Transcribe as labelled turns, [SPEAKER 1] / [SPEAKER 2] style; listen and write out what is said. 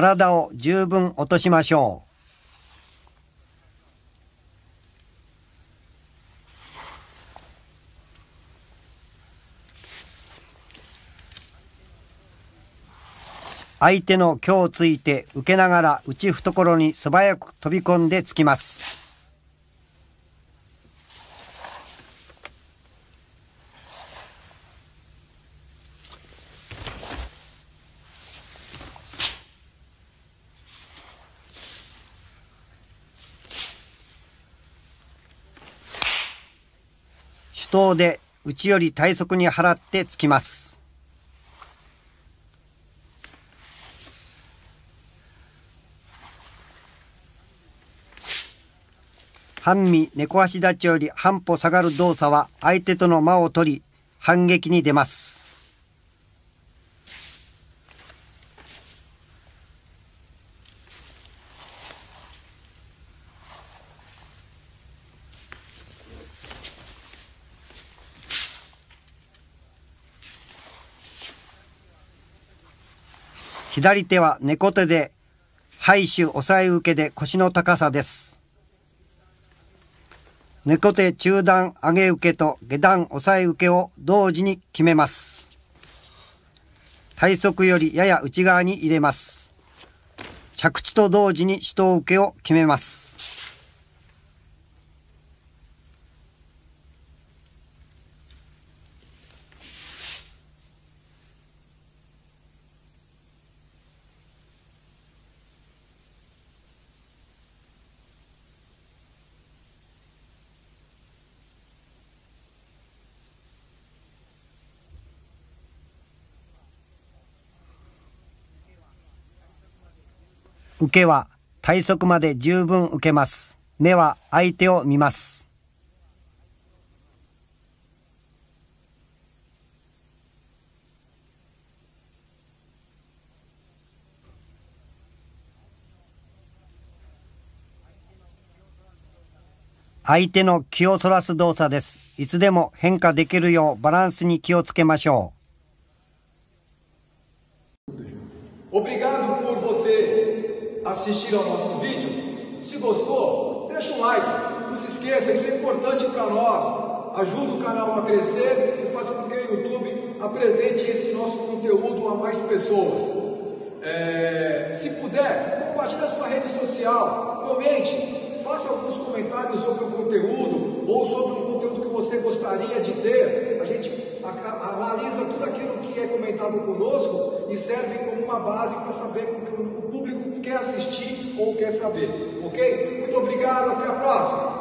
[SPEAKER 1] 体を十分落としましょう。相手の胸をついて受けながら内懐に素早く飛び込んでつきます。刀でうちより体側に払ってつきます。半身猫足立ちより半歩下がる動作は相手との間を取り反撃に出ます。左手は猫手で、背手押さえ受けで腰の高さです。猫手中段上げ受けと下段押さえ受けを同時に決めます。体側よりやや内側に入れます。着地と同時に手刀受けを決めます。受けは体側まで十分受けます。目は相手を見ます。相手の気をそらす動作です。いつでも変化できるようバランスに気をつけましょ
[SPEAKER 2] う。Assistir ao nosso vídeo. Se gostou, deixa um like. Não se esqueça, isso é importante para nós. Ajuda o canal a crescer e faz com que o YouTube apresente esse nosso conteúdo a mais pessoas. É, se puder, compartilhe a sua rede social, comente, faça alguns comentários sobre o conteúdo ou sobre o conteúdo que você gostaria de ter. A gente analisa tudo aquilo que é comentado conosco e serve como uma base para saber o quer assistir ou quer saber. Ok? Muito obrigado, até a próxima.